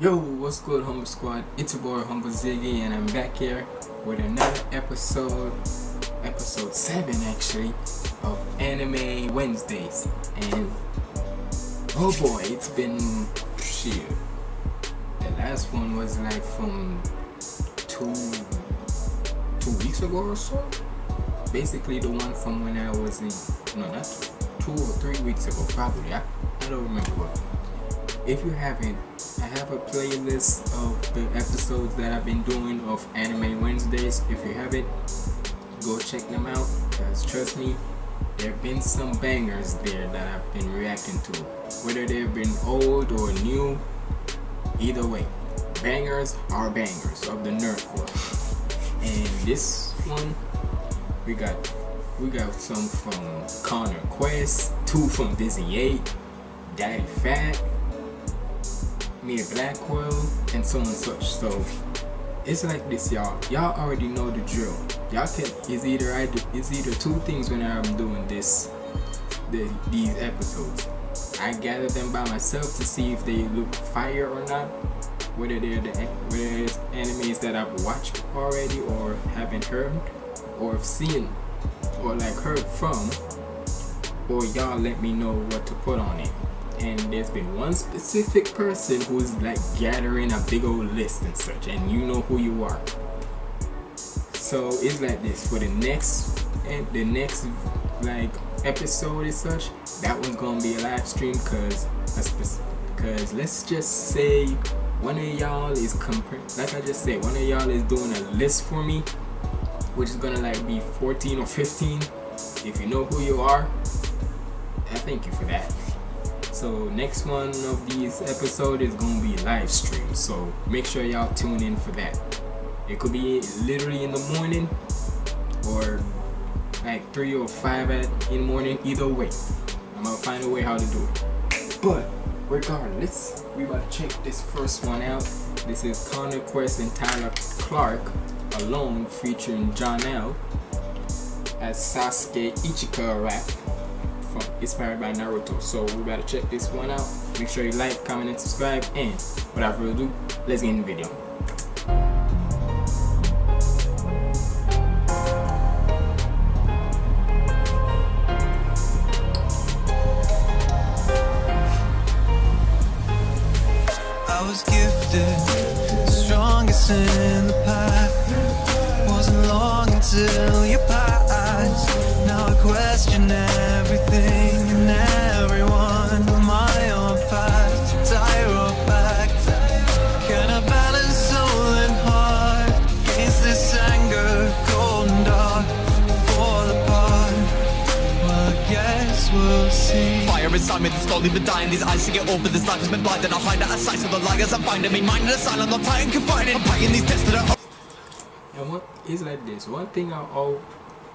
Yo, what's good, Humble Squad? It's your boy Humble Ziggy, and I'm back here with another episode, episode 7 actually, of Anime Wednesdays. And oh boy, it's been shit. The last one was like from two two weeks ago or so. Basically, the one from when I was in no, not two, two or three weeks ago, probably. I, I don't remember what. If you haven't I have a playlist of the episodes that I've been doing of Anime Wednesdays. If you haven't, go check them out. Because trust me, there have been some bangers there that I've been reacting to. Whether they've been old or new, either way, bangers are bangers of the nerdcore. And this one, we got we got some from Connor Quest, two from Dizzy 8, Daddy Phat, Mir Blackwell, and so on and such. So it's like this, y'all. Y'all already know the drill. Y'all can is either I do it's either two things when I'm doing this the, these episodes. I gather them by myself to see if they look fire or not. Whether they're the whether it's animes that I've watched already or haven't heard or have seen or like heard from or y'all let me know what to put on it and there's been one specific person who's like gathering a big old list and such and you know who you are. So it's like this. For the next and the next like episode and such that one's gonna be a live stream because because let's just say one of y'all is comparing like i just said one of y'all is doing a list for me which is gonna like be 14 or 15 if you know who you are i thank you for that so next one of these episode is gonna be live stream. So make sure y'all tune in for that. It could be literally in the morning or like three or five at in the morning. Either way, I'm gonna find a way how to do it. But regardless, we about to check this first one out. This is Connor Quest and Tyler Clark alone featuring John L. as Sasuke Uchiha rap from inspired by Naruto. So we better check this one out. Make sure you like, comment, and subscribe. And without further ado, let's get in the video. I was gifted, strongest in the. Wasn't long until. Now question everything and everyone. My own past, tie her back. Can I balance soul and heart against this anger, cold and dark? Fall apart. Well, I guess we'll see. Fire inside me that's slowly been dying These eyes to get open, this life has been blinded I hide out of sight, so the liars I'm finding me Minding asylum, I'm tight and confined I'm paying these debts to the And what is like this? One thing I all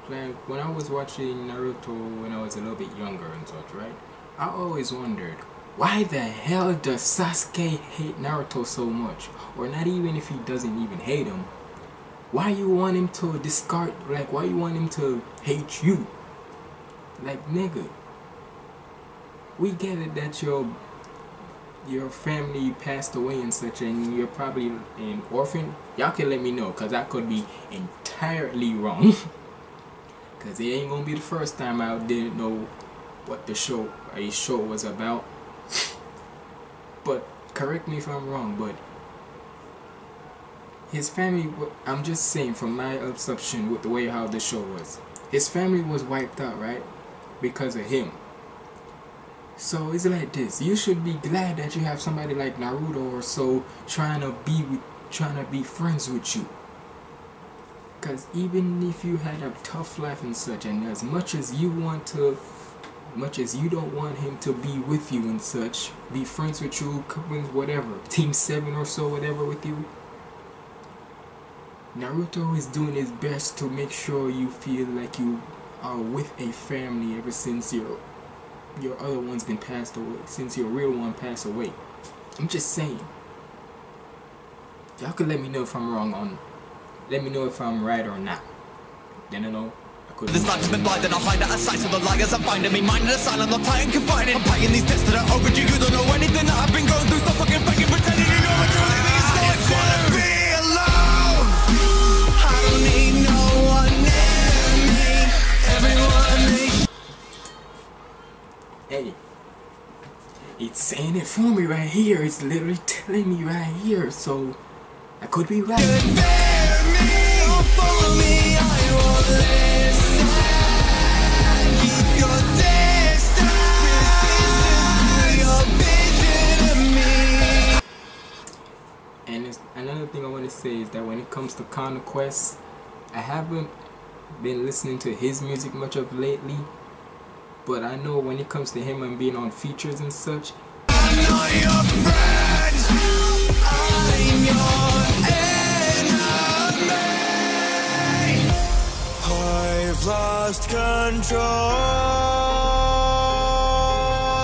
like when I was watching Naruto when I was a little bit younger and such, right? I always wondered why the hell does Sasuke hate Naruto so much? Or not even if he doesn't even hate him. Why you want him to discard like why you want him to hate you? Like nigga. We get it that your your family passed away and such and you're probably an orphan. Y'all can let me know cause I could be entirely wrong. Cause it ain't gonna be the first time I didn't know what the show a show was about. but correct me if I'm wrong, but his family, I'm just saying from my assumption with the way how the show was. His family was wiped out, right? Because of him. So it's like this. You should be glad that you have somebody like Naruto or so trying to be with trying to be friends with you. Because even if you had a tough life and such, and as much as you want to, much as you don't want him to be with you and such, be friends with you, with whatever, Team 7 or so, whatever with you, Naruto is doing his best to make sure you feel like you are with a family ever since your your other one's been passed away, since your real one passed away. I'm just saying. Y'all can let me know if I'm wrong on let me know if I'm right or not. Then I know this life's been blinded, I'll find out a sight So the liars are finding me, mind in asylum, I'm tight and confining. I'm paying these tests that are overdue, you don't know anything that I've been going through. Stop fucking faking, pretending you know what you're living is not true. wanna be alone. I don't need no one near me. Everyone needs Hey. It's saying it for me right here, it's literally telling me right here, so I could be right another thing I want to say is that when it comes to Conquest, I haven't been listening to his music much of lately. But I know when it comes to him and being on features and such, Lost control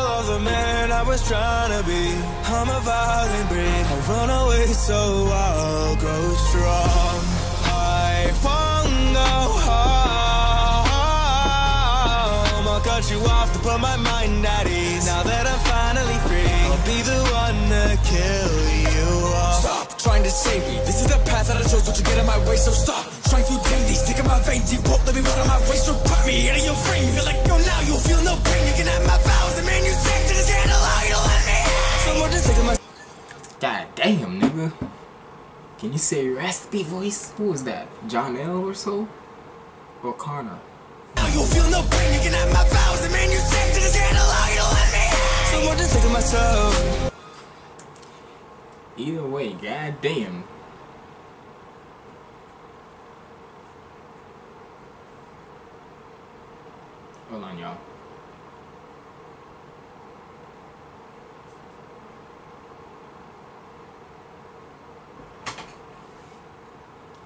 of the man I was trying to be. I'm a violent breed. I run away so I'll grow strong. I won't go home. I'll cut you off to put my mind at ease. Now that I'm finally free, I'll be the one to kill you off. Stop trying to save me. This is the path that I chose. Don't you get in my way, so stop trying to tame these. Stick in my veins, deep rope, let me run on my way. So put me into your frame. Feel like now, you'll feel no pain. You can have my vows, the man you say to just can't allow you to let me. Someone just taking my god damn, nigga. Can you say raspy voice? Who was that? John L or so? Or Connor? now, you'll feel no pain. You can have my vows, the man you to allow you to let me. Someone just taking myself. Either way, god damn. Hold on, y'all.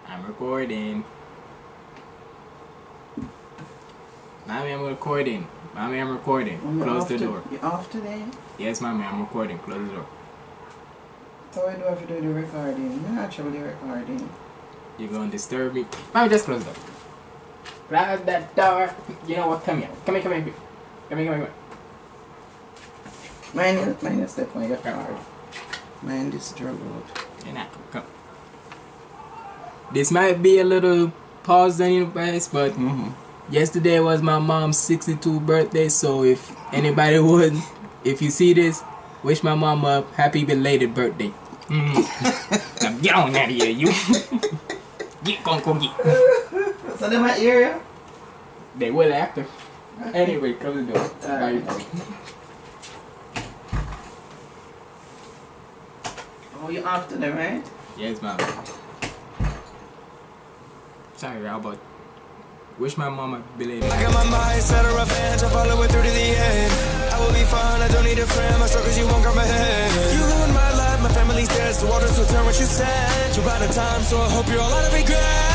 I'm recording. Mommy, I'm recording. Mommy, I'm recording. You're Close the to- door. You're off today? Yes, mommy, I'm recording. Close the door. So I do have to do the recording. You're actually recording. You're gonna disturb me. Mommy, just close the door. Close that door. You know what? Come here. Come here, come here. Come here, come here. Mine is, mine is on your card. Mine is out. You're not. Come. This might be a little pause on you face, but Mm-hmm. yesterday was my mom's 62 birthday, so if anybody would, if you see this, wish my mom a happy belated birthday. Mm. now get on out of here, you. get, go, go, get. So they might hear oh, you? They will after. Anyway, come close the door. Alright. Oh, you're off today, right? Yes, ma'am. Sorry, y'all, wish my mama a belated. I got my mind set a revenge, I follow it through to the end. I will be fine, I don't need a friend, my struggles you won't grab my hand. You ruined my life, my family's dead, so waters will turn what you said. You're out of time, so I hope you're all out of regrets.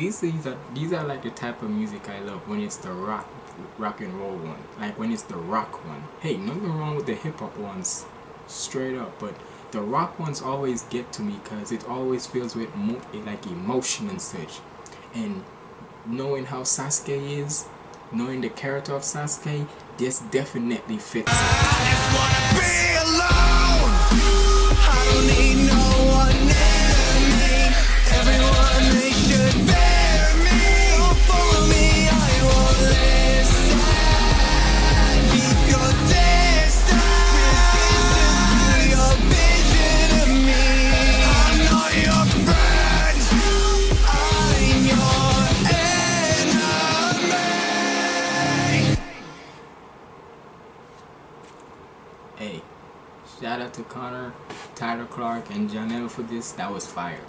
These these are these are like the type of music I love when it's the rock rock and roll one. Like when it's the rock one. Hey, nothing wrong with the hip hop ones, straight up. But the rock ones always get to me because it always feels with like emotion and such. And knowing how Sasuke is, knowing the character of Sasuke, this definitely fits. To Connor, Tyler Clark, and Janelle for this. That was fire.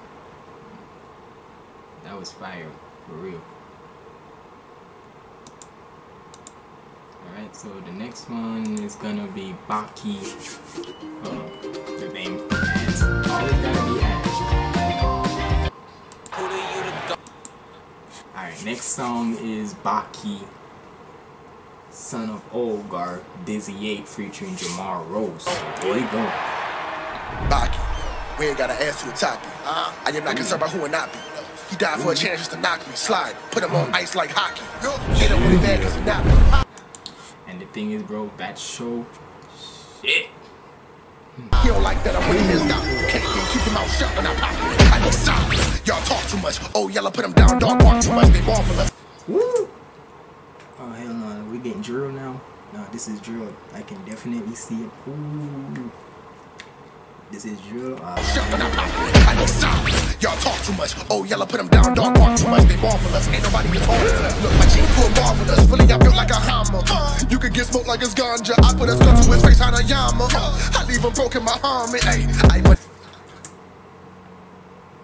That was fire, for real. Alright, so the next one is gonna be Baki. Uh, the name. Alright, next song is Baki, son of Ogre, Dizzy 8 featuring Jamar Rose. There you going? Baki. We ain't gotta answer the topic. I am not concerned about who will not be. He died for a chance just to knock me. Slide, put him on ice like hockey. Ain't no really mad cause he not me. And the thing is, bro, that show, shit. He don't like that I'm winning his stop. Can't even keep him out shut when I pop. I need silence. Y'all talk too much. Oh, yellow, put him down. Dog bark too much. They marvelous. Woo! Oh hell no, we getting drilled now. No, this is drilled. I can definitely see it. Ooh. This is drill. Uh, I. I. Y'all talk too much. Oh, yellow, put him down. Dog bark too much. They marvelous. Ain't nobody is home. Look, my jean full marvelous. Fully, I built like a hammer. You can get smoked like it's ganja. I put a gun to his face on a yama. I leave him broken my arm. Hey, I but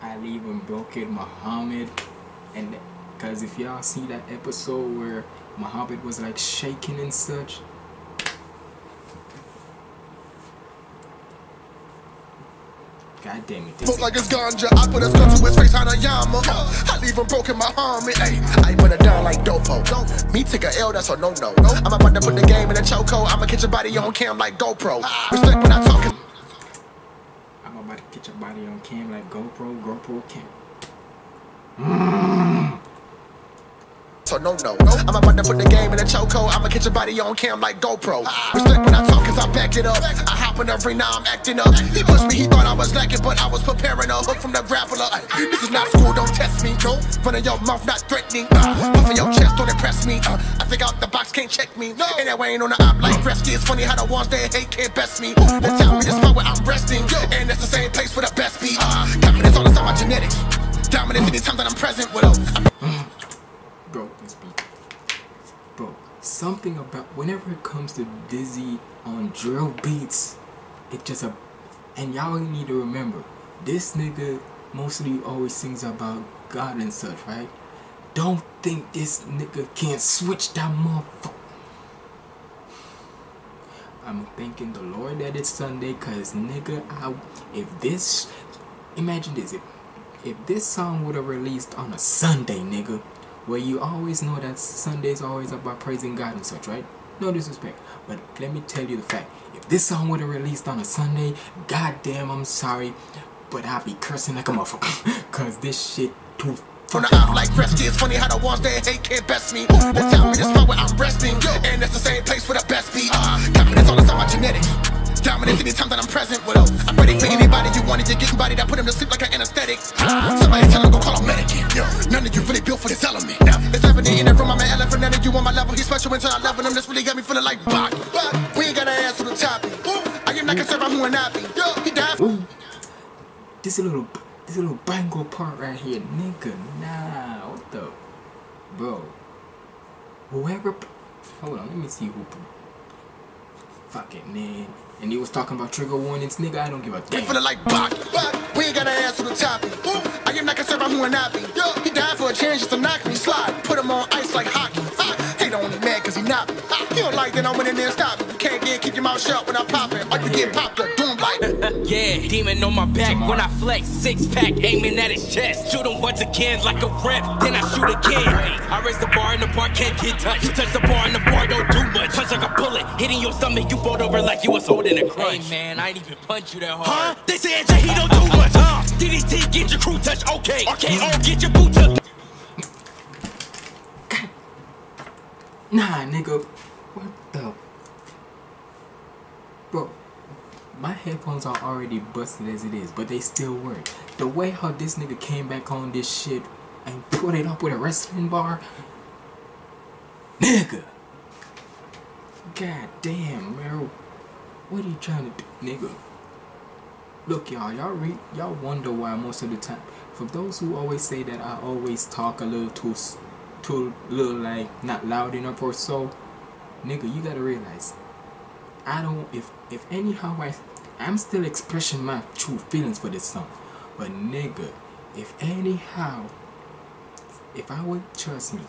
I leave him broken Muhammad, and because if y'all see that episode where Muhammad was like shaking and such. God damn it. This Smoke like it's ganja. I put a gun to his face on a yama. I leave him broken my arm. Hey, I put it down like dopo. Me take a L, that's a no no. I'm about to put the game in a choco. I'ma catch your body on cam like GoPro. Respect when I talking. I'm about to get your body on cam like GoPro, GoPro cam. So no no. I'm about to put the game in a choco. I'ma catch your body on cam like GoPro. Respect when I talk, cause I back it up. I hop in every now I'm acting up. He pushed me, he thought I was lacking, but I was preparing a hook from the grappler. This is not school, don't test me. Go, front of your mouth, not threatening. Uh, puffing your chest, don't impress me. Uh, I think out the box can't check me. And that way ain't on the op like Fresky. It's funny how the ones they hate can't best me. They tell me the spot where I'm resting. And that's the same place for the best beat. Uh, confidence all inside my genetics. Dominant anytime that I'm present with them. Bro, this beat. Bro, something about whenever it comes to Dizzy on drill beats, it just a. And y'all need to remember, this nigga mostly always sings about God and such, right? Don't think this nigga can't switch that motherfucker. I'm thanking the Lord that it's Sunday, cause nigga, I, if this, imagine this, if, if this song would have released on a Sunday, nigga, where you always know that Sunday's always about praising God and such, right? No disrespect, but let me tell you the fact. If this song would have released on a Sunday, goddamn, I'm sorry, but I'd be cursing like a motherfucker, cause this shit too From the op like. Fresky, it's funny how the ones they hate can't best me. They tell me the spot where I'm resting, and that's the same place for the best beat. Uh, confidence all inside my genetics. Dominant anytime that I'm present with them. I'm ready for anybody you wanted to get somebody that put him to sleep like an anesthetic. Somebody tell him go call a medic. Yo, none of you really built for this element. Now, it's evident in the room, I'm an elephant. None of you on my level. He's special until I level him. This really got me feeling like Baki. But we ain't got to answer the topic. I am not concerned about who and I be. Yo, he died. This little this little bango part right here, nigga. Nah, what the, bro? Whoever, hold on, let me see who. Fuck it, man. And he was talking about trigger warnings, nigga. I don't give a damn. feeling like Baki. We ain't got to answer the topic. I am not concerned about who and I be. Yo, he died for a change just to knock me. Slide, put him on ice like hockey. Ah, He don't only mad cause he not me. He don't like that I'm winning there stop me. You can't get keep your mouth shut when I pop it. Or you get popped up, doom like Yeah, demon on my back when I flex. Six pack aiming at his chest. Shoot him once again like a rep, then I shoot again. I raise the bar in the bar, can't get touched. You touch the bar in the bar, don't do much. Punch like a bullet, hitting your stomach, you fold over like you was holding a crunch. Hey man, I ain't even punch you that hard. Huh? They say AJ, he don't do much, huh? DDT, get your crew touch, okay. RKO, get your boot touch. Nah, nigga. What the? Bro, my headphones are already busted as it is, but they still work. The way how this nigga came back on this shit and put it up with a wrestling bar, nigga. God damn, bro. What are you trying to do, nigga? Look, y'all, y'all re- y'all wonder why most of the time. For those who always say that I always talk a little too, too little like not loud enough or so, nigga, you gotta realize, I don't. If if anyhow I, I'm still expressing my true feelings for this song, but nigga, if anyhow, if I would trust me,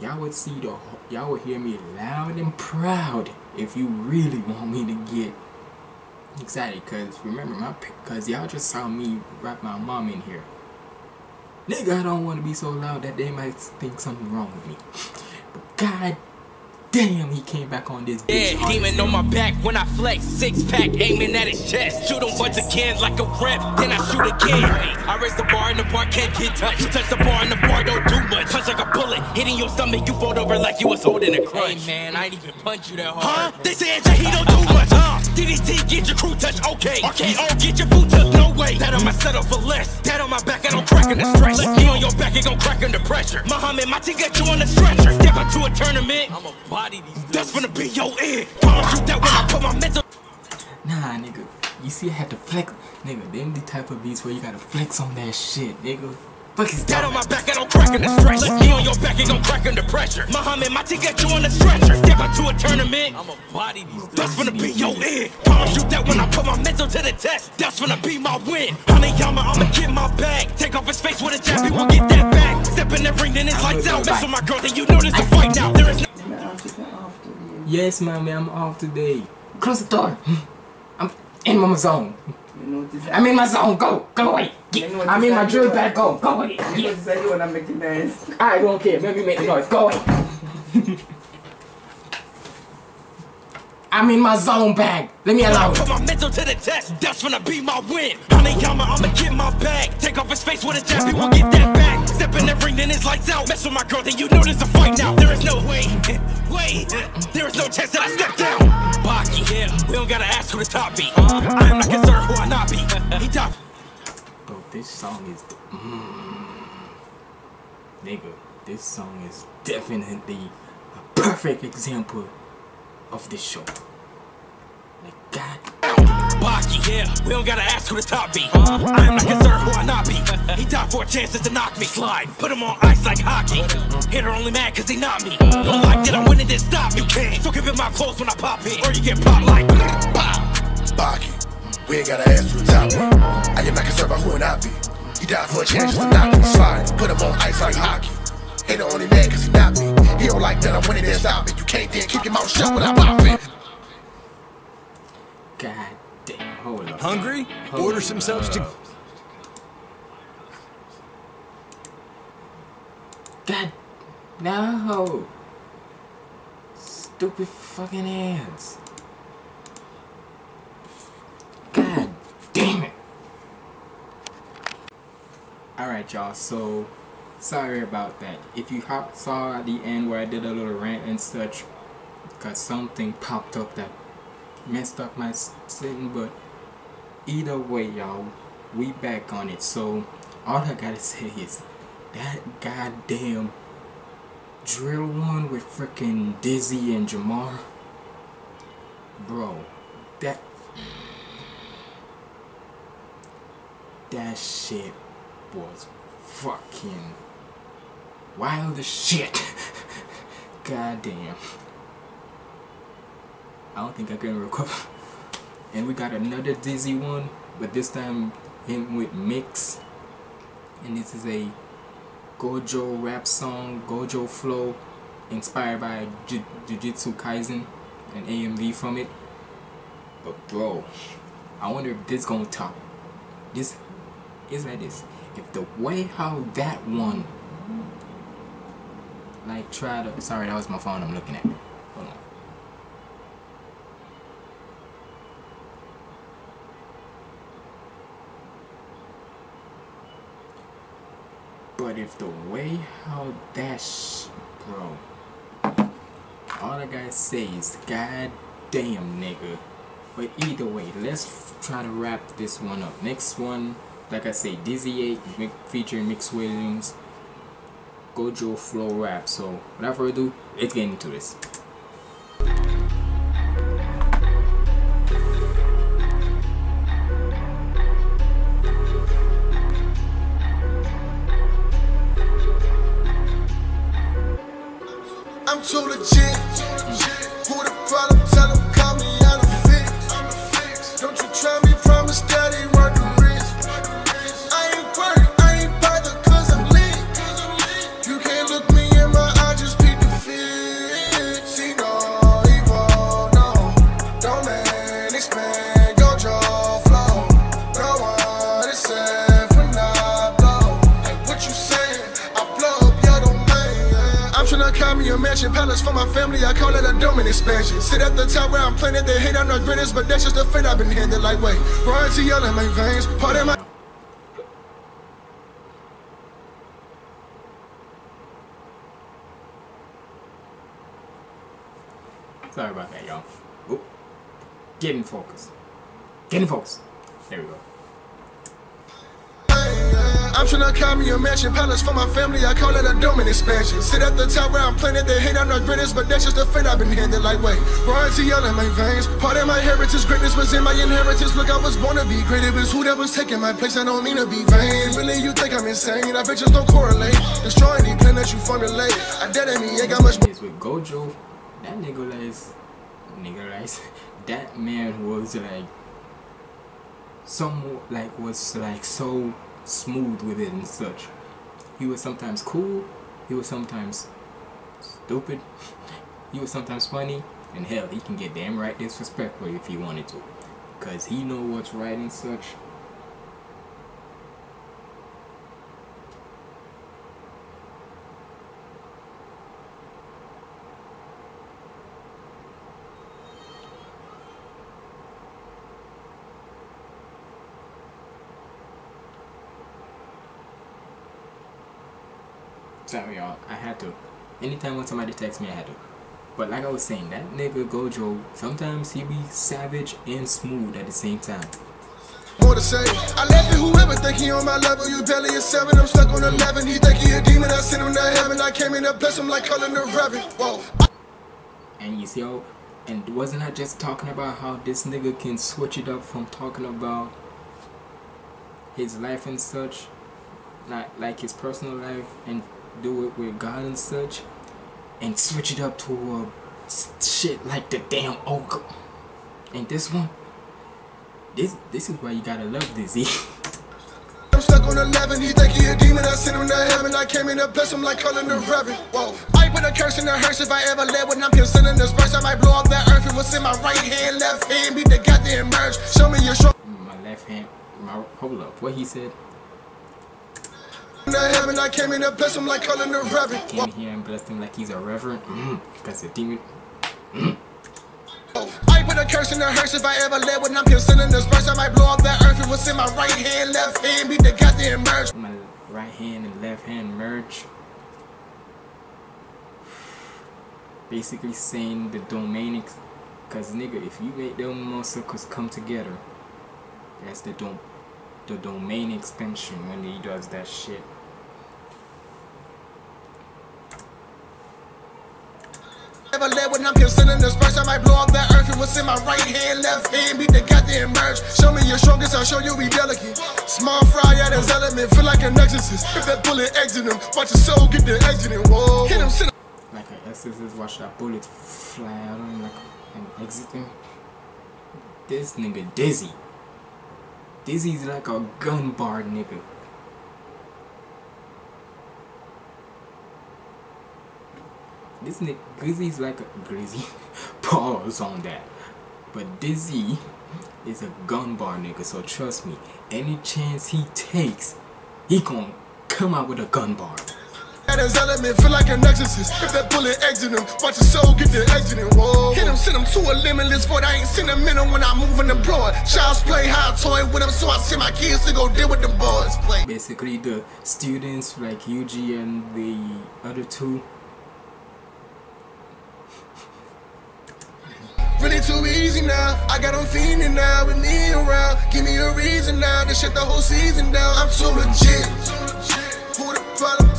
y'all would see the, y'all would hear me loud and proud. If you really want me to get excited because remember my because y'all just saw me wrap my mom in here nigga i don't want to be so loud that they might think something wrong with me. But god damn, he came back on this bitch. Yeah, demon on my back when I flex. Six pack aiming at his chest. Shoot him once again like a rep. Then I shoot again. I raise the bar and the bar can't get touched. Touch the bar and the bar don't do much. Punch like a bullet. Hitting your stomach, you fold over like you was holding a crunch. Hey man, I ain't even punch you that hard. Huh? They said that he don't do much, huh? DDT get your crew touch, okay. RKO get your boot touch, no way. That on my setup for less. That on my back, I don't crack in the stretch. Let me on your back, it gon' crack under pressure. Muhammad, my team got you on the stretcher. Step into a tournament. I'ma body these. That's gonna be your end. Promise you that when I put my mental. Nah, nigga. You see, I had to flex. Nigga, them the type of beats where you gotta flex on that shit, nigga. Fuck is That that? on my back, I don't crack in the stretch. Let me on your back, it gon' crack under pressure. Muhammad, my team got you on the stretcher. Step into a tournament. I'ma body these. That's gonna be your end. Promise you that when I put my mental to the test, that's gonna be my win. Hanayama, I'ma get my bag. Take off his face with a jab, he will get that back. Step in the ring, then it's lights out. Mess with my girl, then you know there's Yes, mommy, I'm off today. Close the door. I'm in my zone. You notice I'm in my zone. Go, go away. Get, You know I'm in my drill you bag. Go, go away. You Get. notice that you wanna make it nice. I don't care. Let me make the noise. Go away. I'm in my zone bag. Let me When I alone. put my mental to the test, that's gonna be my win. Hanayama, I'ma get my bag. Take off his face with a jab, he will get that back. Step in the ring, then it's lights out. Mess with my girl, then you know there's a fight now. There is no way, wait, there is no chance that I step down. Baki, yeah, we don't gotta ask who the top be. I am not concerned who I not be. He top. Bro, this song is. Mm, nigga, this song is definitely a perfect example of this show. Like, God. Baki, yeah, we don't gotta ask who the top be. I am not concerned who I not be. He died for a chance to knock me. Slide, put him on ice like hockey. Hitter only mad cause he not me. Don't like that I'm winning, then stop. You can't. So give it my clothes when I pop in. Or you get popped like. Pow! Baki. We ain't gotta ask who the top one. I am not concerned about who and I be. He died for a chance just to knock me. Slide, put him on ice like hockey. Ain't the only man cause he not me. He don't like that I'm winning then stop it. You can't then keep your mouth shut when I pop it. God damn. Hold up. Hungry? Hold Order some subs to. up. God. No. Stupid fucking ants. God damn it. Alright, y'all. So, sorry about that. If you saw at the end where I did a little rant and such, because something popped up that messed up my sitting, but either way, y'all, we back on it. So, all I gotta say is that goddamn drill one with freaking Dizzy and Jamar, bro, that that shit was fucking wild as shit. Goddamn. I don't think I can recover. And we got another Dizzy one, but this time him with Mix. And this is a Gojo rap song, Gojo flow, inspired by Ju- Jujutsu Kaisen, an AMV from it. But bro, I wonder if this gonna top. This is like this. If the way how that one, like try to. Sorry, that was my phone. I'm looking at. Hold on. But if the way how that bro, all I gotta say is god damn nigga. But either way, let's try to wrap this one up. Next one, like I say, Dizzy 8 mi- featuring Mix Williams, Gojo Flow Rap. So without further ado, let's get into this. My veins. Part of my Sorry about that, y'all. Oop. Get in focus. Get in focus. There we go. I'm tryna call me a mansion palace for my family. I call it a dome expansion. Sit at the top where I'm planted. They hate I'm not greatest, but that's just the fate I've been handed like way. Royalty yell in my veins. Part of my heritage, greatness was in my inheritance. Look, I was born to be great. It was who that was taking my place. I don't mean to be vain. Really, you think I'm insane? I bet just don't correlate. Destroy any plan that you formulate. I dead at me, ain't got much. is with Gojo, that nigga lies, nigga lies, that man was like, some like was like so smooth with it and such. He was sometimes cool, he was sometimes stupid, he was sometimes funny, and hell, he can get damn right disrespectful if he wanted to, cause he know what's right and such. Sorry, y'all. I had to. Anytime when somebody texts me, I had to. But like I was saying, that nigga Gojo, sometimes he be savage and smooth at the same time. More to say. I left it, whoever think he on my level. You barely a seven, I'm stuck on eleven. He think he a demon, I sent him to heaven. I came in to bless him like calling the reverend. Whoa. And you see how, and wasn't I just talking about how this nigga can switch it up from talking about his life and such, not like his personal life, and do it with God and such, and switch it up to uh, shit like the damn ogre. And this one, this this is why you gotta love Dizzy. I'm stuck on 11, he think he a demon, I sent him to heaven. I came in to bless him like calling the reverend. Whoa. I put a curse in the hearse if I ever live when I'm considering this verse. I might blow up that earth. It was in my right hand, left hand, beat the goddamn merge. Show me your strong. my left hand, my hold up, what he said. Heaven, I came in to bless him like calling the reverend. Came here and blessed him like he's a reverend. Mm, because the demon. I put a curse in the hearse if I ever live when I'm considering this verse. I might blow up that earth. It was in my right hand, left hand, beat the goddamn merge. my right hand and left hand merge. Basically saying the domain, cause nigga, if you make them muscles come together, that's the dom, the domain expansion when he does that shit. Ever live when I'm considering this verse, I might blow up that earth. It was in my right hand, left hand, beat the goddamn merge. Show me your strongest, I'll show you we delicate. Small fry at his element, feel like an exorcist. If that bullet exit him, watch your soul get the exiting. Whoa. Hit him, send. Like an exorcist, watch that bullet fly out of him like and exit him. This nigga Dizzy. Dizzy's like a gun bar nigga. This nigga Dizzy's like a Glizzy. Pause on that. But Dizzy is a gun bar nigga, so trust me, any chance he takes, he gonna come out with a gun bar. His feel like an exorcist. If that bullet exit him, watch your soul get the exiting. Whoa. Hit him, send him to a limitless void. I ain't sentimental when I move and deploy. Child's play, high toy with him, so I send my kids to go deal with them boys. Play. basically the students like Yuji and the other two Really too easy now. I got them fiending now with me around. Give me a reason now to shut the whole season down. I'm too legit. Who the problem?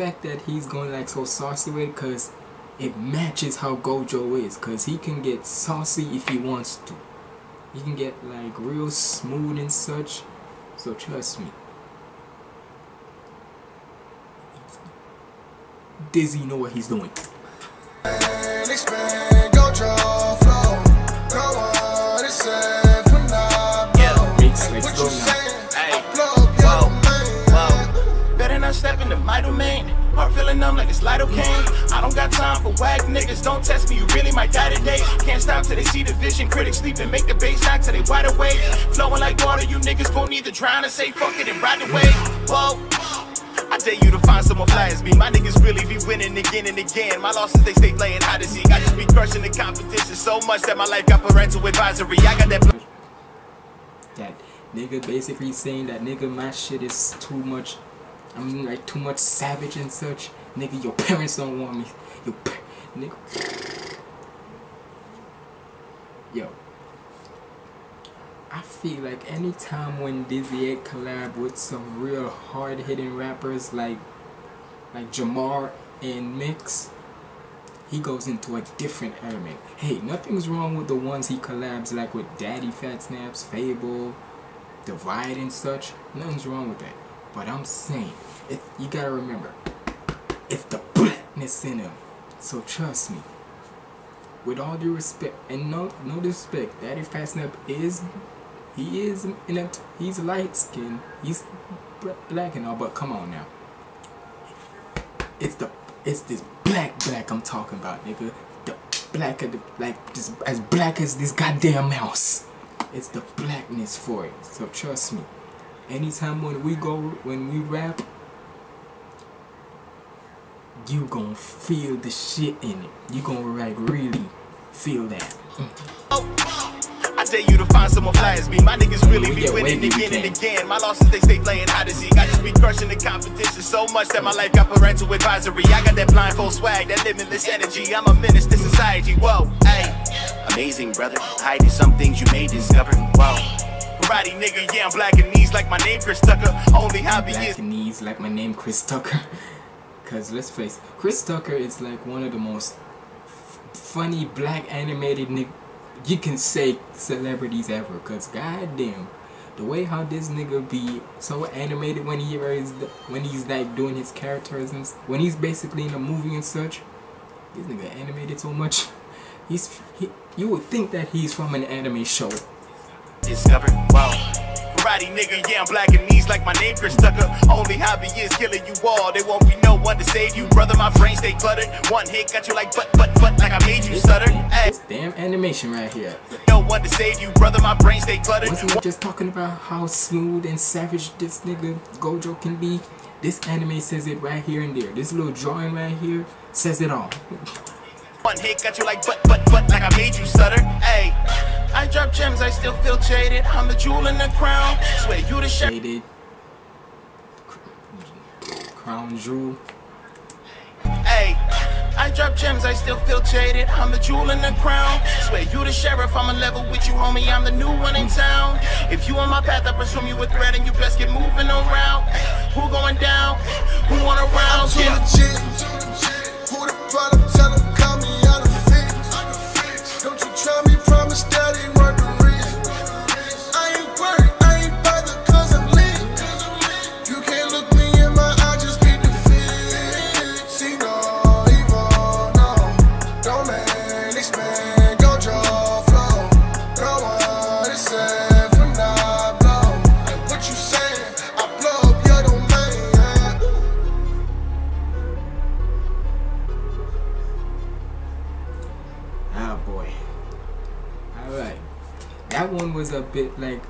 Fact that he's going like so saucy with because it matches how Gojo is because he can get saucy if he wants to. He can get like real smooth and such. So trust me. Dizzy know what he's doing. Go time step into my domain. Heart feeling numb like it's lidocaine. I don't got time for whack niggas. Don't test me, you really might die today. Can't stop till they see the vision. Critics sleeping, make the bass knock till they wide awake. Flowing like water, you niggas gon' need to drown and say fuck it and ride away. Whoa. I dare you to find someone fly as me. My niggas really be winning again and again. My losses, they stay playing hide and seek. I just be crushing the competition so much that my life got parental advisory. I got that. That nigga basically saying that nigga, my shit is too much I mean like too much savage and such nigga your parents don't want me your nigga yo I feel like anytime when Dizzy Eight collab with some real hard hitting rappers like like Jamar and Mix he goes into a different element. Hey, nothing's wrong with the ones he collabs like with Daddy Phat Snaps, Fable, Divide and such. Nothing's wrong with that. But I'm saying, it, you gotta remember, it's the blackness in him. So trust me. With all due respect, and no no disrespect, Daddy Snap is he is in a he's light skinned, he's black and all, but come on now. It's the it's this black black I'm talking about, nigga. The black of the like just as black as this goddamn mouse. It's the blackness for it. So trust me. Anytime when we go when we rap, you gonna feel the shit in it. You gonna like really feel that. I dare you to find someone fly as me. My niggas really oh, be Yeah, winning again and again. My losses, they stay playing seek. I just be crushing the competition so much that my life got parental advisory. I got that blindfold swag, that limitless energy. I'm a menace to society. Whoa, hey. Amazing, brother. Hiding some things you may discover. Whoa. Karate nigga, yeah, I'm black and knees like my name Chris Tucker. Only hobby Black is and knees like my name Chris Tucker. Cause let's face it, Chris Tucker is like one of the most funny black animated nigg you can say celebrities ever. Cause goddamn, the way how this nigga be so animated when he is when he's like doing his characters and when he's basically in a movie and such. This nigga animated so much. He's he, you would think that he's from an anime show. Discovered. Wow. Karate nigga, yeah, I'm black and knees like my name Chris Tucker. Only hobby is killing you all. There won't be no one to save you, brother. My brain stay cluttered. One hit got you like but but but like I made you stutter. Hey, This damn animation right here. no one to save you, brother. My brain stay cluttered. Wasn't we just talking about how smooth and savage this nigga Gojo can be? This anime says it right here and there. This little drawing right here says it all. One hit got you like but but but like I made you stutter. Hey, I drop gems, I still feel jaded. I'm the jewel in the crown. Swear you the sheriff. Shaded. Crown Jewel. Hey, I drop gems, I still feel jaded. I'm the jewel in the crown. Swear you the sheriff, I'm a level with you, homie. I'm the new one in town. If you on my path, I presume you a threat and you best get moving around. Who going down? Bit like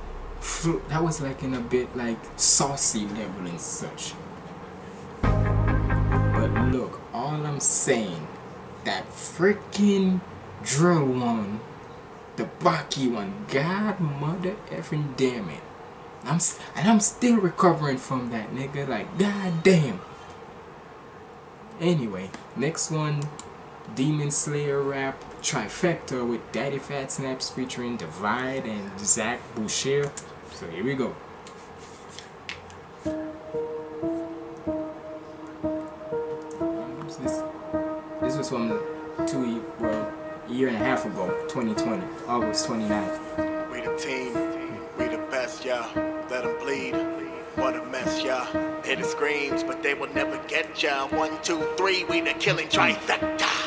that was like in a bit like saucy level and such. But look, all I'm saying, that freaking drill one, the Baki one, God mother effing damn it. I'm and I'm still recovering from that nigga. Like god damn. Anyway, next one, Demon Slayer rap trifecta with Daddy Phat Snaps featuring Divide and Zach Boucher. So here we go. This? Was from two, well, a year and a half ago, 2020, August 29th. We the team, we the best, yeah. Let them bleed. What a mess, yeah. Hear the screams, but they will never get ya. One, two, three, we the killing trifecta.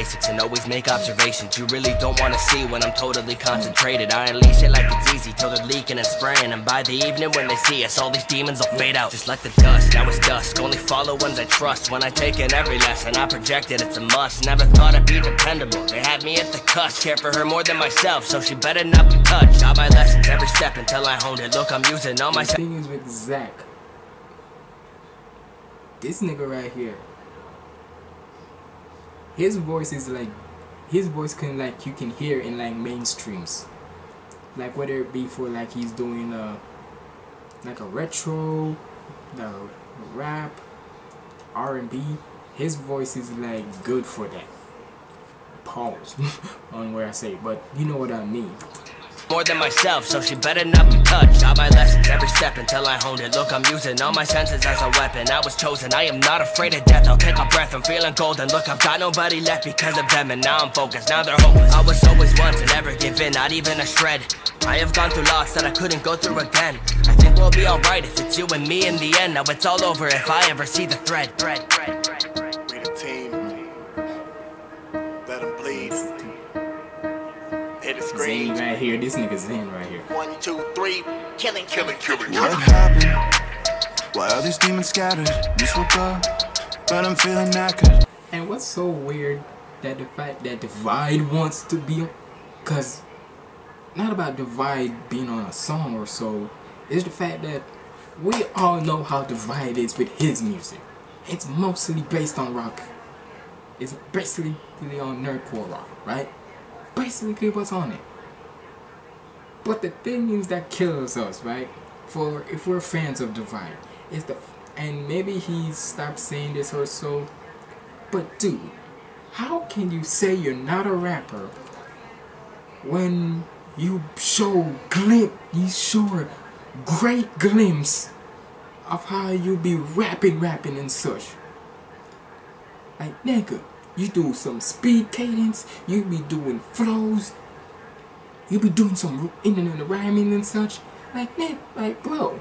Basics and always make observations you really don't wanna see when I'm totally concentrated. I unleash it like it's easy till they're leaking and spraying. And by the evening when they see us, all these demons will fade out just like the dust. Now it's dusk, only follow ones I trust. When I take in every lesson, I project it, it's a must. Never thought I'd be dependable. They had me at the cusp, care for her more than myself, so she better not be touched. Got my lessons every step until I honed it. Look, I'm using all my. The thing is with Zach, this nigga right here, his voice is like, his voice can like you can hear in like mainstreams, like whether it be for like he's doing a, like a retro, the rap, R and B. His voice is like good for that. Pause on where I say, but you know what I mean. More than myself, so she better not be touched. Got my lessons every step until I honed it. Look, I'm using all my senses as a weapon. I was chosen, I am not afraid of death. I'll take a breath, I'm feeling golden. Look, I've got nobody left because of them, and now I'm focused. Now they're hopeless. I was always one to never give in, not even a shred. I have gone through loss that I couldn't go through again. I think we'll be alright if it's you and me in the end. Now it's all over if I ever see the thread. thread, thread, thread, Zen right here, this nigga Zen right here. One, two, three. Killing, killing, killing. What happened? Why are these demons scattered? This will go, but I'm feeling knackered. And what's so weird that the fact that Divide wants to be, on? cause not about Divide being on a song or so, is the fact that we all know how Divide is with his music. It's mostly based on rock. It's basically on nerdcore rock, right? Basically what's on it. But the thing is that kills us, right? For if we're fans of Divide, is the and maybe he stopped saying this or so, but dude, how can you say you're not a rapper when you show glim you show great glimpse of how you be rapping rapping and such? Like nigga, you do some speed cadence, you be doing flows, you be doing some in and rhyming and such. Like man, like bro,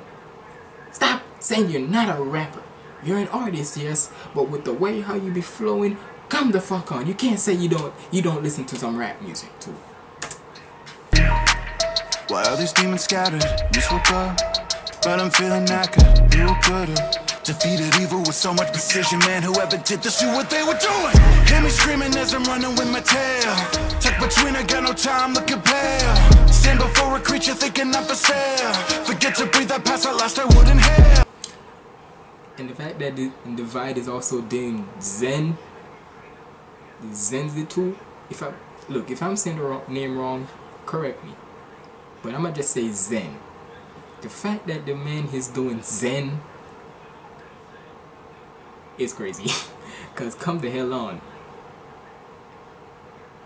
Stop saying you're not a rapper. You're an artist, yes, but with the way how you be flowing, come the fuck on. You can't say you don't you don't listen to some rap music too. Why are these demons scattered? This will go, but I'm feeling knackered. You could've defeated evil with so much precision, man. Whoever did this knew what they were doing. Hear me screaming as I'm running with my tail. Tucked between, I got no time, looking pale. Stand before a creature thinking I'm for sale. Forget to breathe, I pass, I lost, I wouldn't hail. And the fact that the Divide is also doing Zen, the Zenzi too. If I look, if I'm saying the wrong, name wrong, correct me. But I'ma just say Zen. The fact that the man is doing Zen is crazy. Cause come the hell on.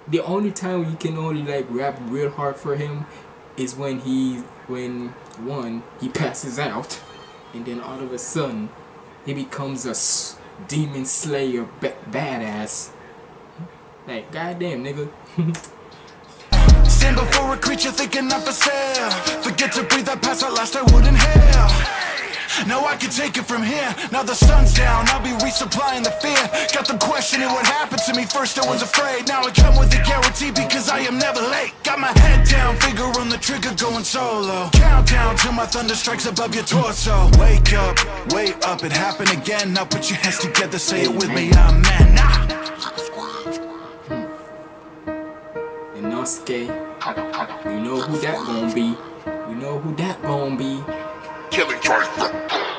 The only time you can only like rap real hard for him is when he when one he passes out and then all of a sudden he becomes a demon slayer ba- badass. Like goddamn nigga. Stand before a creature thinking I'm sale. Forget to breathe, I pass, I lost, I wouldn't hail. Now I can take it from here. Now the sun's down, I'll be resupplying the fear. Got them questioning what happened to me. First I was afraid, now I come with a guarantee because I am never late. Got my head down, finger on the trigger, going solo. Countdown till my thunder strikes above your torso. Wake up, wait up, it happened again. Now put your hands together, say it with me, I'm. Nah. You know who that gonna be. You know who that gonna be. Killing trifle.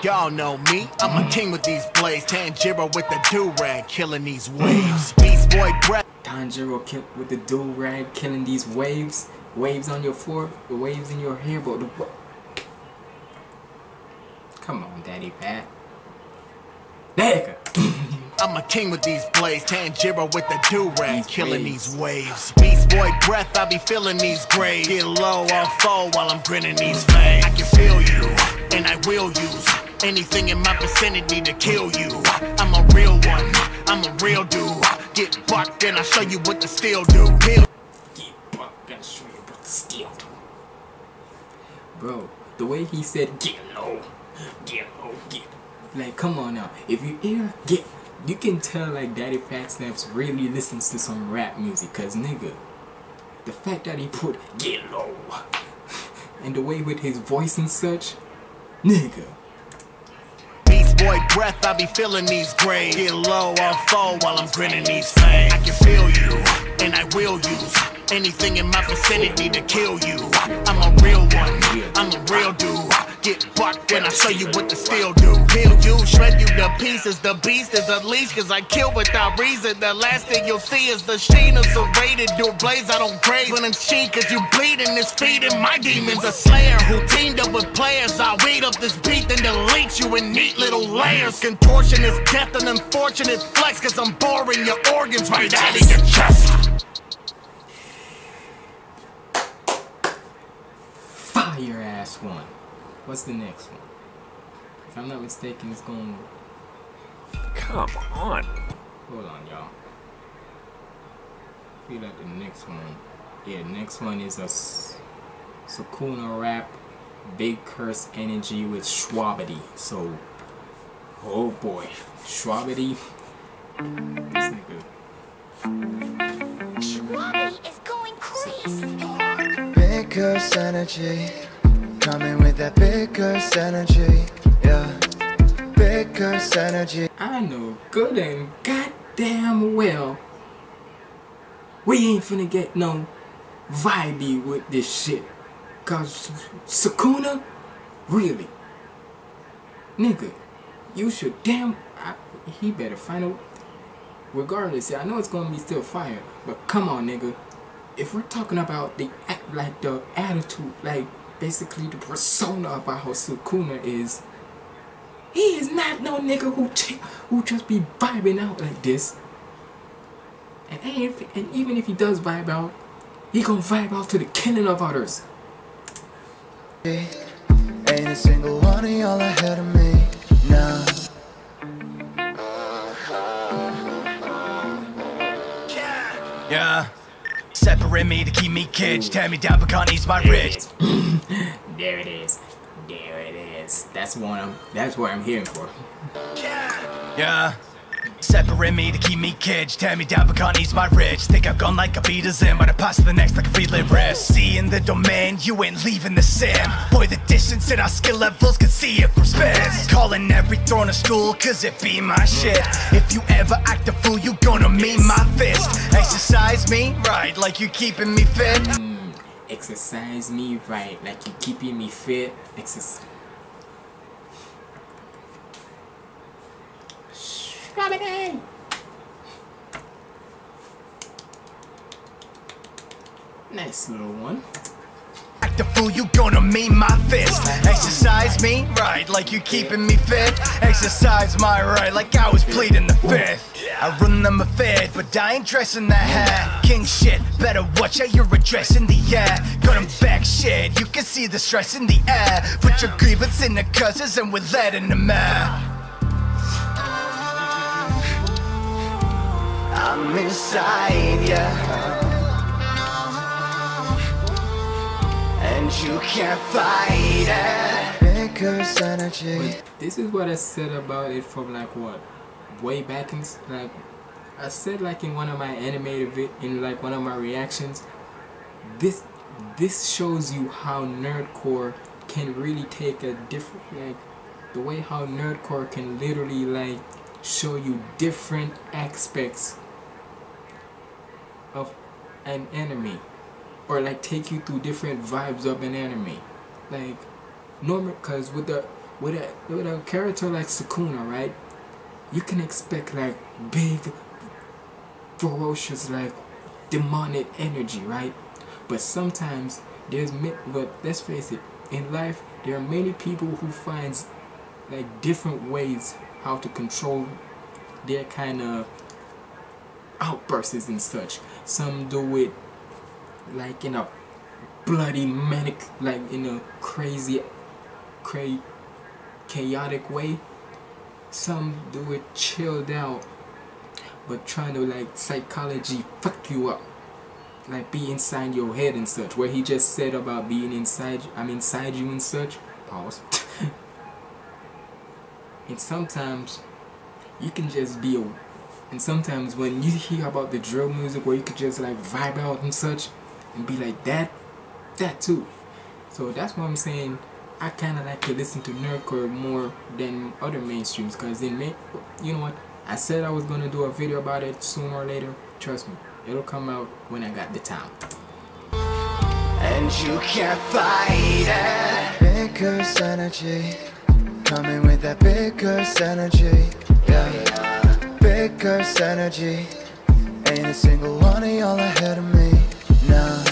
Y'all know me, I'm a king with these blades. Tanjiro with the do-rag, killing these waves. Beast boy breath. Tanjiro kill with the dual rag killing these waves. Waves on your floor, the waves in your hair, but the Come on, Daddy Phat. Nigga. I'm a king with these blades. Tanjiro with the do-rag, These killing waves. these waves. Beast boy breath, I be feeling these graves. Get low on foe while I'm grinning these fangs. I can feel you, and I will use anything in my vicinity to kill you. I'm a real one, I'm a real dude. Get bucked and I'll show you what the steel do. Heal Get buck, gotta show you what the steel do. Bro, the way he said get low, get low, get like come on now. If you hear get you can tell like Daddy Phat Snaps really listens to some rap music, cause nigga, the fact that he put get low and the way with his voice and such, nigga. Beast boy breath, I be feeling these graves. Get low on foe while I'm grinning these fangs. I can feel you, and I will use anything in my vicinity to kill you. I'm a real one, I'm a real dude. Get bucked when I show you what the steel do. Peel you, shred you to pieces. The beast is unleashed cause I kill without reason. The last thing you'll see is the sheen of serrated. Do blaze, I don't graze when I'm sheen cause you bleeding. This feeding my demons. A slayer who teamed up with players. I weed up this beat then delete you in neat little layers. Contortion is death and unfortunate flex cause I'm boring your organs right out of your chest. Fire ass one. What's the next one? If I'm not mistaken, it's going. Come on. Hold on, y'all. Feel like the next one. Yeah, next one is a Sukuna rap, Big Curse Energy with Shwabadi. So, oh boy, Shwabadi. This nigga. Schwabby is going crazy. Big curse energy. Coming with that big energy. Yeah. Big energy. I know good and goddamn well we ain't finna get no vibey with this shit. Cause Sukuna, really, nigga, you should damn. I, he better find a. Regardless, I know it's gonna be still fire, but come on, nigga. If we're talking about the act, like the attitude, like basically the persona about how Sukuna is, he is not no nigga who ch- who just be vibing out like this. And, if, and even if he does vibe out, he gonna vibe out to the killing of others. Ain't a single one of y'all ahead of me. Nah. Yeah. Separate me to keep me caged. Tear me down, but can't ease my rich. There it is. There it is. That's what I'm. That's what I'm hearing for. Yeah. yeah. Separate me to keep me caged. Tear me down, but can't ease my rich. Think I've gone like a beater's in, but I pass to the next like a free live rest. Seeing the domain, you ain't leaving the sim. Boy, the distance in our skill levels can see it from space. Calling every throne a school, cause it be my shit. If you ever act a fool, you gonna meet my fist. Exercise me, right, like you keeping me fit. Exercise me right, like you keeping me fit. Exercise. Nice little one. Act a fool, you gonna meet my fist. Exercise me, right, like you keeping me fit. Exercise my right, like I was pleading the fifth. I run them a fed, but I ain't dressing the hat. King shit, better watch how you're addressing the air. Got 'em back shit, you can see the stress in the air. Put your grievance in the curses and we're letting them out. I'm inside ya. And you can't fight it. Big curse energy. But this is what I said about it from like what, way back in like, I said like in one of my animated vi- in like one of my reactions. This this shows you how nerdcore can really take a different like the way how nerdcore can literally like show you different aspects of an enemy or like take you through different vibes of an anime. like normal because with the with a with a character like Sukuna right you can expect like big ferocious like demonic energy right but sometimes there's but let's face it in life there are many people who finds like different ways how to control their kind of outbursts and such some do it like in a bloody manic like in a crazy cra- chaotic way. Some do it chilled out but trying to like psychology fuck you up. Like be inside your head and such. Where he just said about being inside i'm inside you and such. Pause. And sometimes you can just be a and sometimes when you hear about the drill music where you could just like vibe out and such and be like that that too. So that's why I'm saying. I kind of like to listen to nerdcore more than other mainstreams because in may you know what? I said I was gonna do a video about it sooner or later. Trust me it'll come out when I got the time. And you can't fight it. Big curse energy, coming with that big curse energy, yeah. Big curse energy, ain't a single one of y'all ahead of me, nah.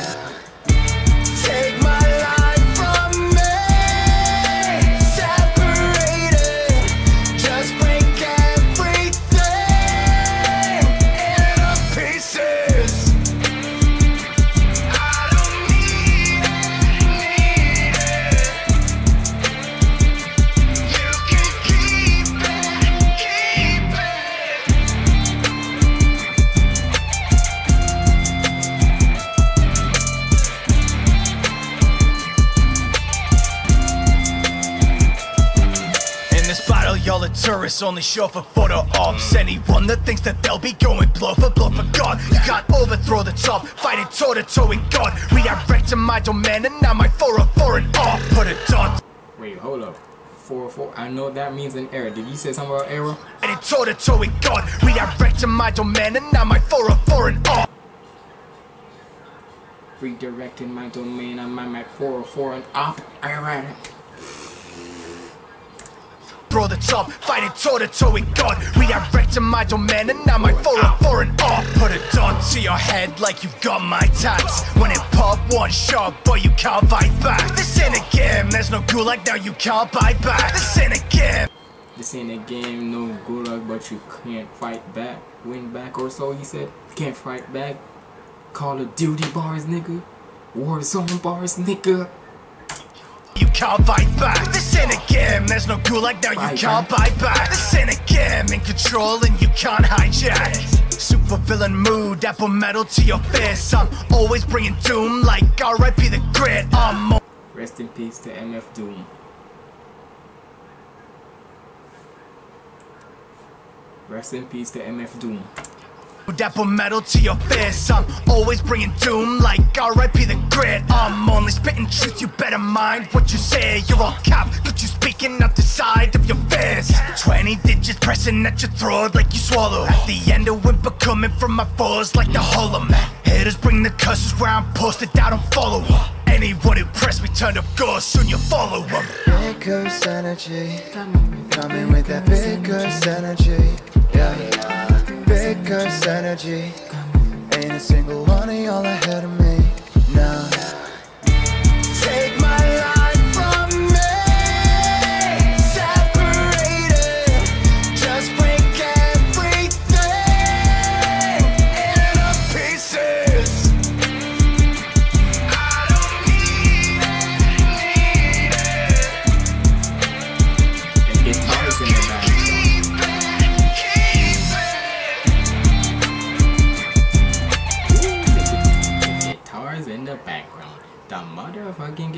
Y'all only show for photo ops. Anyone that thinks that they'll be going blow for blow for God, you can't overthrow the top, fighting toe to toe with God. Redirect my domain, and now my 404 and off. Put a dot. wait hold up 404 I know that means an error did you say something about error Fighting toe to toe with God, redirect my domain, and now my 404 and off. redirecting my domain on my Mac 404 and up alright Throw the top, fighting toe to toe with God. Redirect my domain, and now my 404 and off. Put a dot to your head like you've got my tats. When it pop one shot, but you can't fight back. This ain't a game, there's no gulag now, you can't fight back. This ain't a game. This ain't a game, no gulag, but you can't fight back, win back or so, he said. Can't fight back. Call of Duty bars, nigga. Warzone bars, nigga. You can't fight back. This ain't a game, there's no gulag now, you can't buy back. This ain't a game, in control and you can't hijack. Super villain mood, apple metal to your face. I'm always bringing doom like RIP the grid. I'm Rest in peace to MF Doom. Rest in peace to MF Doom. Dapple metal to your face. I'm always bringing doom like RIP the grid. I'm only spitting truth, you better mind what you say. You're all cap, but you speaking out the side of your face. 20 digits pressing at your throat like you swallow. At the end, a whimper coming from my foes like the man. Haters bring the curses where I'm posted down and follow. Anyone who press me turned up ghost, soon you'll follow them. Big curse energy, coming with that big curse energy, yeah. Curse energy, ain't a single one of y'all ahead of me, nah.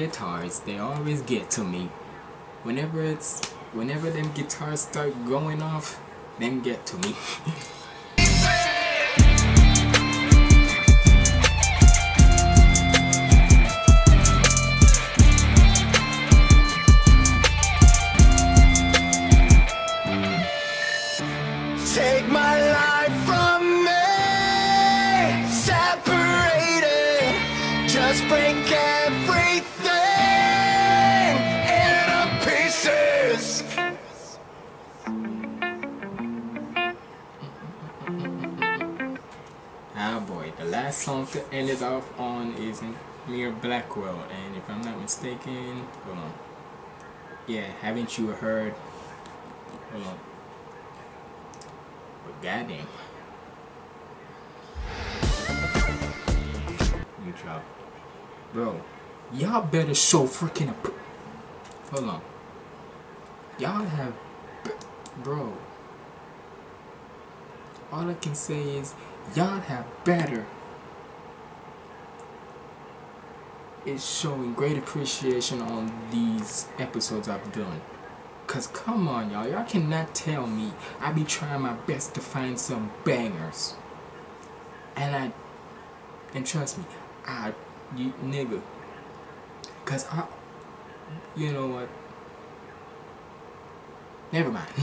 Guitars, they always get to me. Whenever it's whenever them guitars start going off, them get to me. Take my life from me, separate it, just break everything last song to end it off on is Mir Blackwell, and if I'm not mistaken, hold on. Yeah, haven't you heard? Hold on. But goddamn. You drop. Bro, y'all better show freaking up. Hold on. Y'all have. Bro. All I can say is, y'all have better. Is showing great appreciation on these episodes I've done. Cause come on, y'all. Y'all cannot tell me I be trying my best to find some bangers. And I and trust me, I you nigga. Cause I you know what? Never mind.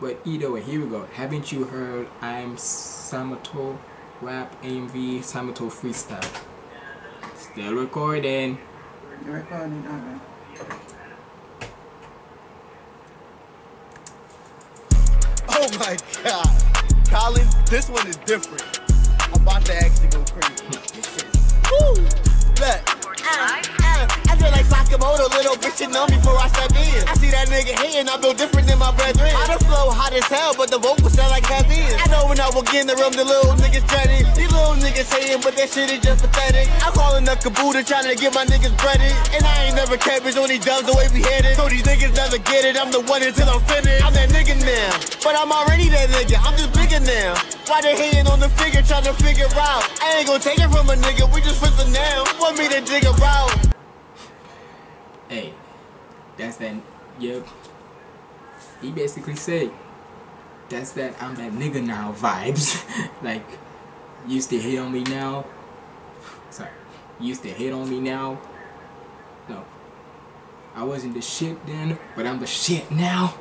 But either way, here we go. Haven't you heard I'm Sakamoto Rap AMV Sakamoto Freestyle? Still recording. You're recording, alright. Oh my god. Colin, this one is different. I'm about to actually go crazy. Woo! Look. Uh, uh, I feel like Sakamoto, little bitch, you know me before I step in. I see that nigga hating, I build different than my brethren. I the flow hot as hell, but the vocals sound like heavy. I know when I walk in the room, the little niggas dreaded. These little niggas hating, but that shit is just pathetic. I'm calling up Kubota, trying to get my niggas breaded. And I ain't never cabbage on these dubs the way we it. So these niggas never get it, I'm the one until I'm finished. I'm that nigga now, but I'm already that nigga. I'm just bigger now. Why they hating on the figure, trying to figure out? I ain't gonna take it from a nigga, we just for now. Want me to dig a route? Hey, that's that. Yep. He basically said, "That's that I'm that nigga now" vibes. like, used to hate on me now. Sorry, used to hate on me now. No, I wasn't the shit then, but I'm the shit now.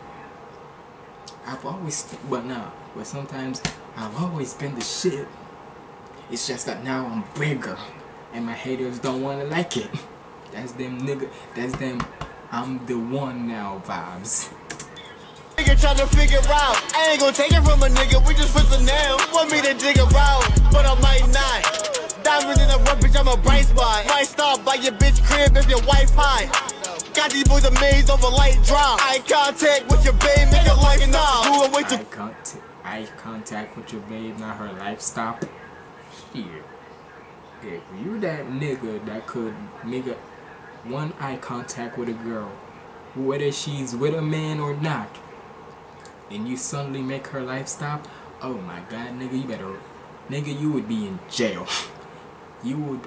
I've always, but now, but sometimes I've always been the shit. It's just that now I'm bigger, and my haters don't wanna like it. That's them nigga. That's them. I'm the one now vibes. Nigga trying to figure out. I ain't gonna take it from a nigga, we just friends for now. Want me to dig a route, but I might not. Diamond in the rough, bitch, I'm a bright spot. Might stop by your bitch crib if your wife high. Got these boys amazed over light drop. Eye contact with your babe, make your life stop. Do a way Eye to eye contact with your babe, not her life stop. Shit. If you that nigga that could make a one eye contact with a girl, whether she's with a man or not, and you suddenly make her life stop, oh my god, nigga, you better, nigga, you would be in jail. you would.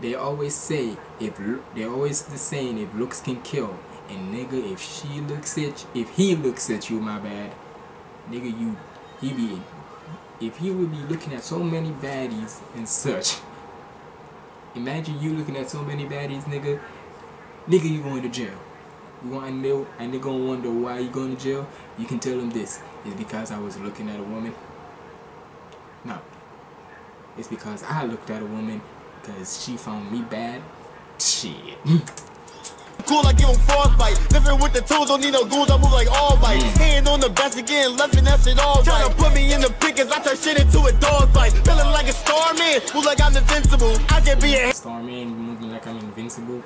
They always say if they always the saying if looks can kill, and nigga, if she looks at if he looks at you, my bad, nigga, you he be if he would be looking at so many baddies and such. Imagine you looking at so many baddies, nigga. Nigga, you going to jail. You want to know, and they gonna wonder why you going to jail? You can tell them this. It's because I was looking at a woman. No. It's because I looked at a woman because she found me bad. Shit. cool, I give him frostbite. Living with the tools, don't need no goons, I move like All Might. Mm. Hand on the best again, left and that shit all right. Tryna put me in the pickers, I turn shit into a dog fight. Feeling like a star man, move like I'm invincible. I can be a Starman moving like I'm invincible.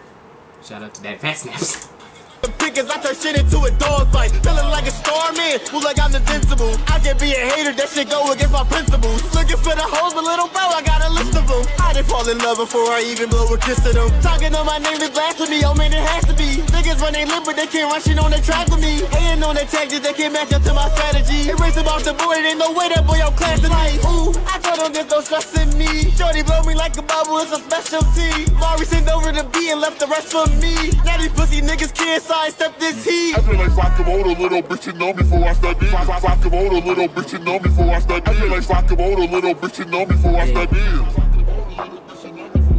Shout out to that Phat Snaps. The pickers, I turn shit into a dog fight. Feeling like a star man, who like I'm invincible. I can be a hater, that shit go against my principles. Looking for the hoes, but little bro, I got a list of them. I didn't fall in love before I even blow a kiss to them. Talking on my name is blasphemy, oh man, it has to be. Niggas run they lip, but they can't run shit on the track with me. Hating on their tactics, they can't match up to my strategy. Erase them off the board, ain't no way that boy out class like, ooh, I told them there's no stress in me. Shorty blow me like a bubble, it's a specialty. Mari sent over the B and left the rest for me. Now these pussy niggas can't sidestep this heat. I feel like Sakamoto, little bitch, you know before I step in. Sakamoto, little bitch, you know before I step in. I feel like Sakamoto, little bitch, you know before I step in.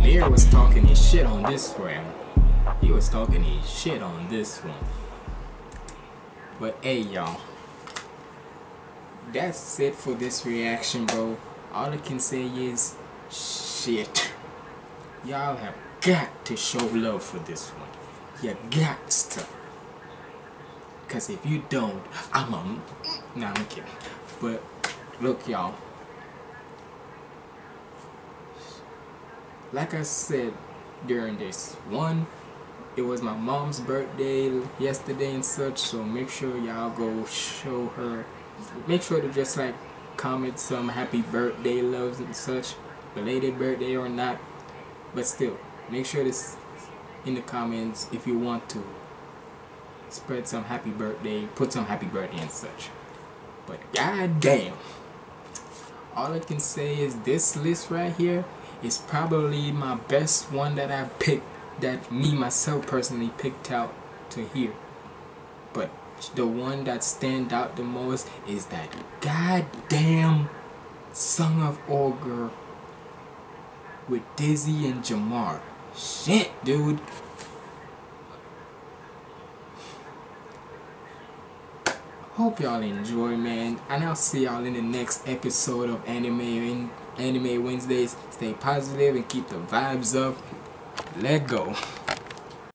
Lear was talking his shit on this round. He was talking his shit on this one. But hey, y'all. That's it for this reaction, bro. All I can say is shit. Y'all have got to show love for this one. You got to. Cause if you don't, I'm a. Nah, I'm kidding. But look, y'all. Like I said during this one, it was my mom's birthday yesterday and such. So make sure y'all go show her. Make sure to just like comment some happy birthday loves and such, belated birthday or not. But still, make sure to in the comments if you want to spread some happy birthday, put some happy birthday and such. But god damn. All I can say is this list right here is probably my best one that I picked that me myself personally picked out to hear. But the one that stand out the most is that goddamn Song of Ogre with Dizzy and Jamar. Shit, dude. Hope y'all enjoy, man. And I'll see y'all in the next episode of Anime Anime Wednesdays. Stay positive and keep the vibes up. Let go.